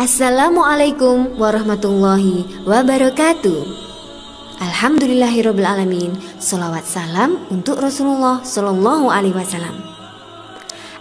Assalamualaikum warahmatullahi wabarakatuh. Alhamdulillahirrabbilalamin. Salawat salam untuk Rasulullah Sallallahu alaihi wasallam.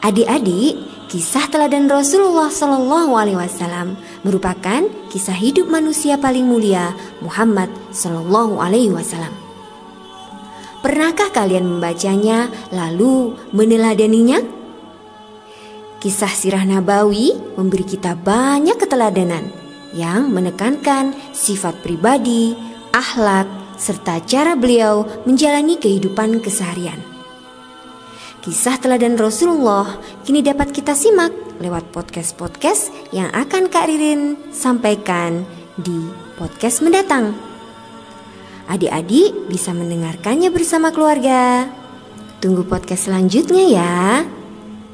Adik-adik, kisah teladan Rasulullah Sallallahu alaihi wasallam merupakan kisah hidup manusia paling mulia Muhammad Sallallahu alaihi wasallam. Pernahkah kalian membacanya lalu meneladaninya? Kisah sirah Nabawi memberi kita banyak keteladanan yang menekankan sifat pribadi, akhlak, serta cara beliau menjalani kehidupan keseharian. Kisah teladan Rasulullah kini dapat kita simak lewat podcast-podcast yang akan Kak Ririn sampaikan di podcast mendatang. Adik-adik bisa mendengarkannya bersama keluarga. Tunggu podcast selanjutnya ya.